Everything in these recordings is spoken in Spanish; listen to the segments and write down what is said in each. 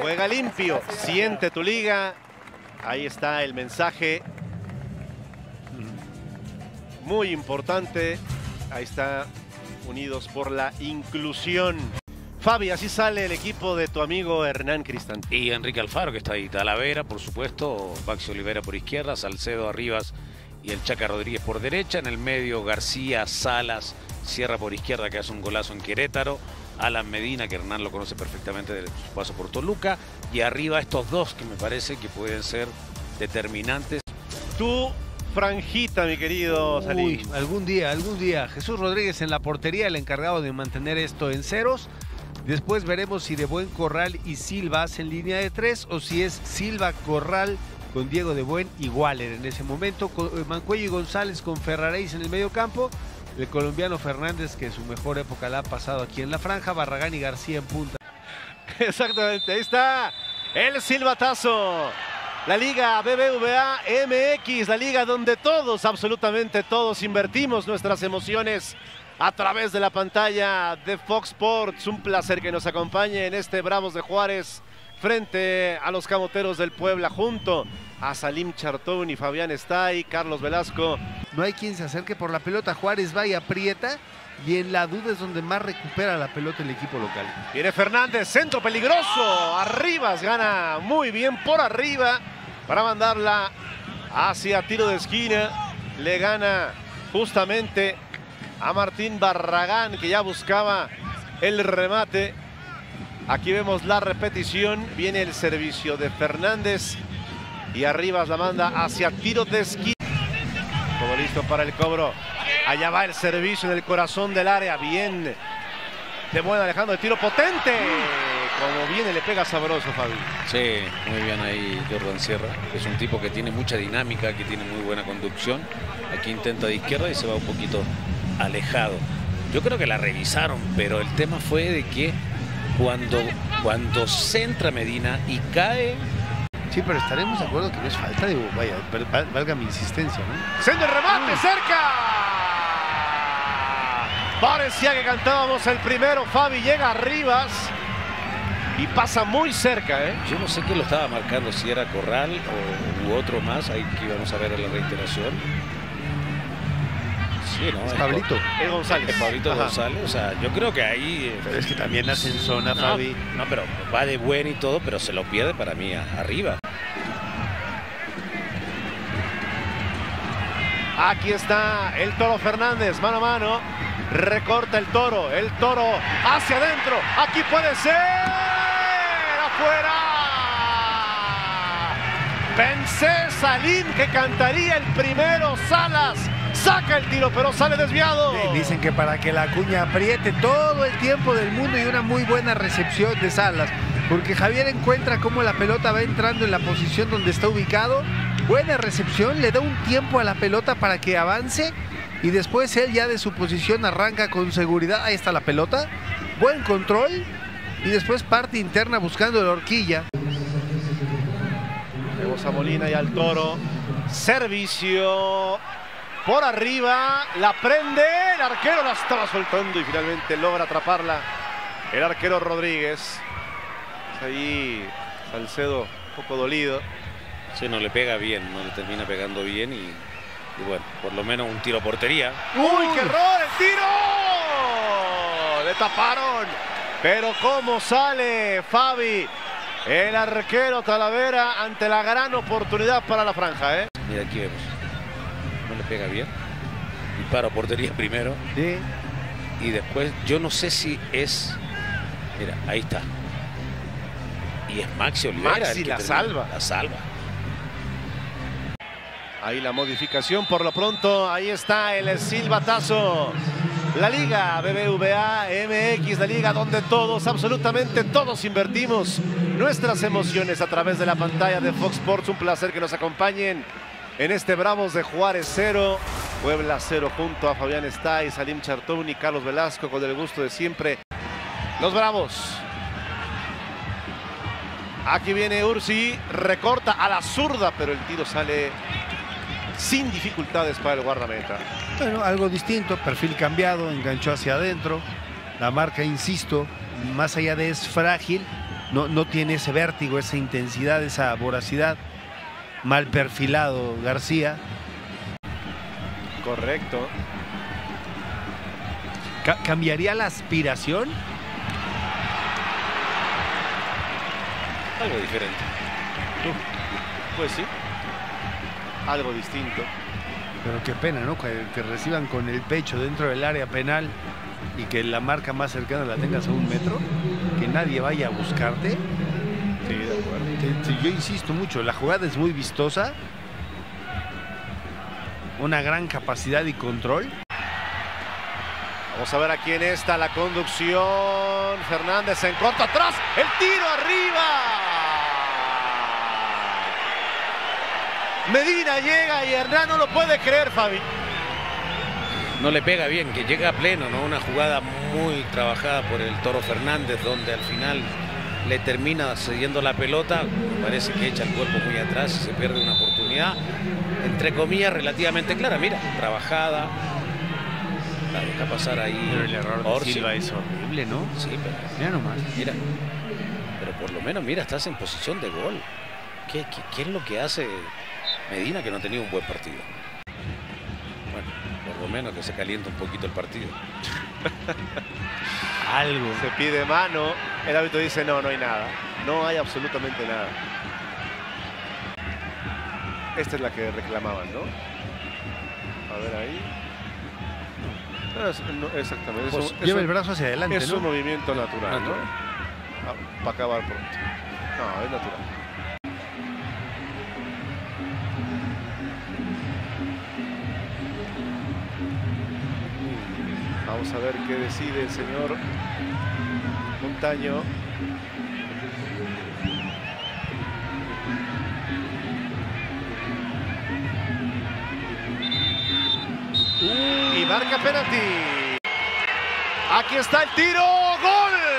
Juega limpio, siente tu liga. Ahí está el mensaje. Muy importante. Ahí está, unidos por la inclusión. Fabi, así sale el equipo de tu amigo Hernán Cristante. Y Enrique Alfaro, que está ahí. Talavera, por supuesto. Baxi Olivera por izquierda. Salcedo Arribas y el Chaca Rodríguez por derecha. En el medio, García, Salas, Sierra por izquierda, que hace un golazo en Querétaro. Alan Medina, que Hernán lo conoce perfectamente de su paso por Toluca. Y arriba estos dos que me parece que pueden ser determinantes. Tu franjita, mi querido Salim. Uy, algún día, algún día. Jesús Rodríguez en la portería, el encargado de mantener esto en ceros. Después veremos si de Buen Corral y Silva hacen línea de tres o si es Silva Corral con Diego de Buen y Waller en ese momento. Con eh, Mancuello y González con Ferraréis en el medio campo. El colombiano Fernández, que su mejor época la ha pasado aquí en la franja. Barragán y García en punta. Exactamente, ahí está el silbatazo. La Liga BBVA MX, la liga donde todos, absolutamente todos, invertimos nuestras emociones a través de la pantalla de Fox Sports. Un placer que nos acompañe en este Bravos de Juárez frente a los Camoteros del Puebla junto a Salim Chartón y Fabián Estay, Carlos Velasco. No hay quien se acerque por la pelota. Juárez va y aprieta. Y en la duda es donde más recupera la pelota el equipo local. Viene Fernández, centro peligroso. Arribas gana muy bien por arriba para mandarla hacia tiro de esquina. Le gana justamente a Martín Barragán que ya buscaba el remate. Aquí vemos la repetición. Viene el servicio de Fernández. Y Arribas la manda hacia tiro de esquina. Todo listo para el cobro. Allá va el servicio en el corazón del área. Bien. De buen Alejandro de tiro potente. Como viene, le pega sabroso, Fabi. Sí, muy bien ahí Jordan Sierra. Es un tipo que tiene mucha dinámica, que tiene muy buena conducción. Aquí intenta de izquierda y se va un poquito alejado. Yo creo que la revisaron, pero el tema fue de que cuando, cuando centra Medina y cae Sí, pero estaremos de acuerdo que no es falta de. Vaya, val- valga mi insistencia, ¿no? El remate cerca. Parecía que cantábamos el primero. Fabi llega a Rivas y pasa muy cerca, ¿eh? Yo no sé qué lo estaba marcando, si era Corral o u otro más, ahí que íbamos a ver en la reiteración. Sí, ¿no? Es Pablito. Es González. Es Pablito Ajá. González, o sea, yo creo que ahí... eh, Pero es que también hacen zona, no, Fabi. no, pero va de buen y todo, pero se lo pierde para mí arriba. Aquí está el Toro Fernández, mano a mano. Recorta el Toro, el Toro hacia adentro. Aquí puede ser. Afuera. Pensé Salim que cantaría el primero. Salas saca el tiro, pero sale desviado. Sí, Dicen que para que la cuña apriete todo el tiempo del mundo y una muy buena recepción de Salas. Porque Javier encuentra cómo la pelota va entrando en la posición donde está ubicado. Buena recepción, le da un tiempo a la pelota para que avance. Y después él ya de su posición arranca con seguridad. Ahí está la pelota. Buen control. Y después parte interna buscando la horquilla. A Molina y al Toro. Servicio por arriba. La prende. El arquero la estaba soltando y finalmente logra atraparla. El arquero Rodríguez. Ahí Salcedo un poco dolido. Sí, no le pega bien, no le termina pegando bien y, y bueno, por lo menos un tiro a portería. ¡Uy, qué error! ¡El tiro! Le taparon. Pero cómo sale Fabi. El arquero Talavera ante la gran oportunidad para la franja, ¿eh? Mira, aquí vemos. Pega bien. Disparo a portería primero. Sí. Y después, yo no sé si es. Mira, ahí está. Y es Maxi Olivera. el Maxi que la termina- salva. La salva. Ahí la modificación por lo pronto. Ahí está el silbatazo. La Liga BBVA MX, la liga donde todos, absolutamente todos invertimos nuestras emociones a través de la pantalla de Fox Sports. Un placer que nos acompañen en este Bravos de Juárez 0, Puebla 0 junto a Fabián Estay, Salim Chartón y Carlos Velasco con el gusto de siempre. Los Bravos. Aquí viene Ursi, recorta a la zurda, pero el tiro sale sin dificultades para el guardameta. Bueno, algo distinto, perfil cambiado, enganchó hacia adentro. La marca, insisto, más allá de es frágil, no, no tiene ese vértigo, esa intensidad, esa voracidad. Mal perfilado García. Correcto. Ca- ¿Cambiaría la aspiración? Algo diferente. Pues sí. Algo distinto. Pero qué pena, ¿no? Que, que reciban con el pecho dentro del área penal y que la marca más cercana la tengas a un metro, que nadie vaya a buscarte. Sí, Yo insisto mucho, la jugada es muy vistosa, una gran capacidad y control. Vamos a ver aquí en esta la conducción. Fernández en corto atrás. El tiro arriba. Medina llega y Hernán no lo puede creer, Fabi. No le pega bien, que llega a pleno, ¿no? Una jugada muy trabajada por el Toro Fernández, donde al final le termina cediendo la pelota. Parece que echa el cuerpo muy atrás y se pierde una oportunidad, entre comillas, relativamente clara. Mira, trabajada. La deja pasar ahí. Orsi. es horrible, ¿no? Sí, pero Mira nomás. Mira, pero por lo menos, mira, estás en posición de gol. ¿Qué, qué, qué es lo que hace Medina que no ha tenido un buen partido? Bueno, por lo menos que se calienta un poquito el partido. Algo. Se pide mano. El árbitro dice no, no hay nada. No hay absolutamente nada. Esta es la que reclamaban, ¿no? A ver ahí. No, no, exactamente. Es, Pues un, lleva el brazo hacia adelante, es ¿no? un movimiento natural, Natural. ¿no? para acabar pronto. No, es natural. Vamos a ver qué decide el señor Montaño. Y marca penalti. Aquí está el tiro. ¡Gol!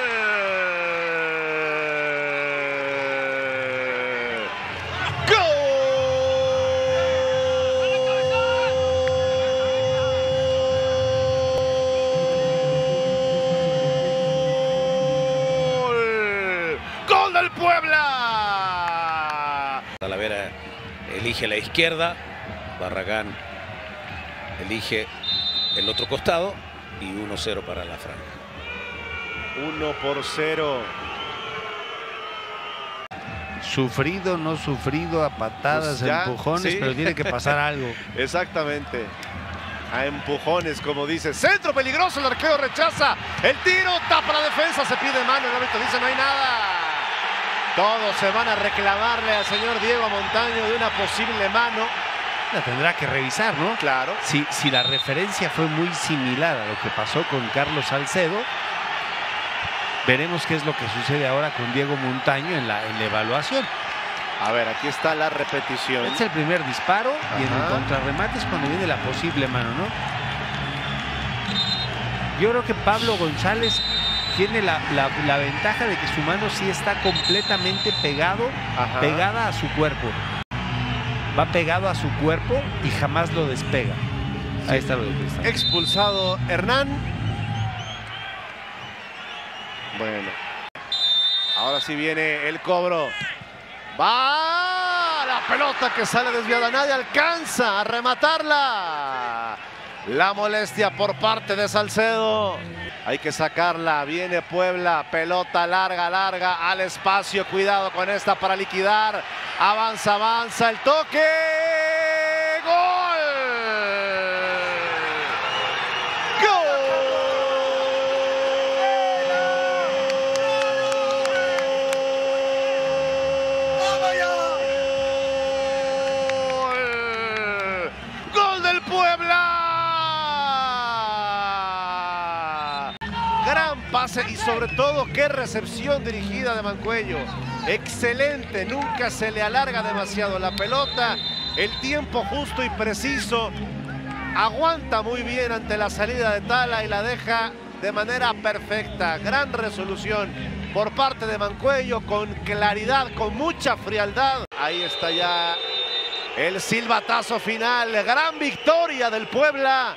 ¡Gol del Puebla! Talavera elige la izquierda, Barragán elige el otro costado y 1-0 para la franja. 1 por 0. Sufrido, no sufrido, a patadas, Pues ya, empujones, sí. pero tiene que pasar algo. Exactamente. A empujones, como dice. Centro peligroso, el arquero rechaza. El tiro, tapa la defensa, se pide mano. El árbitro dice no hay nada. Todos se van a reclamarle al señor Diego Montaño de una posible mano. La tendrá que revisar, ¿no? Claro. Si, si la referencia fue muy similar a lo que pasó con Carlos Salcedo, veremos qué es lo que sucede ahora con Diego Montaño en la, en la evaluación. A ver, aquí está la repetición. Este es el primer disparo y en el contrarremate es cuando viene la posible mano, ¿no? Yo creo que Pablo González tiene la, la- la ventaja de que su mano sí está completamente pegado, Ajá. pegada a su cuerpo. Va pegado a su cuerpo y jamás lo despega. Ahí está lo de Cristal. Expulsado Hernán. Bueno. Ahora sí viene el cobro. Va la pelota que sale desviada. Nadie alcanza a rematarla. La molestia por parte de Salcedo. Hay que sacarla. Viene Puebla. Pelota larga, larga al espacio. Cuidado con esta para liquidar. Avanza, avanza el toque. ¡Gol! ¡Gol! ¡Gol del Puebla! Gran y sobre todo qué recepción dirigida de Mancuello. Excelente, nunca se le alarga demasiado la pelota. El tiempo justo y preciso. Aguanta muy bien ante la salida de Tala y la deja de manera perfecta. Gran resolución por parte de Mancuello con claridad, con mucha frialdad. Ahí está ya el silbatazo final. Gran victoria del Puebla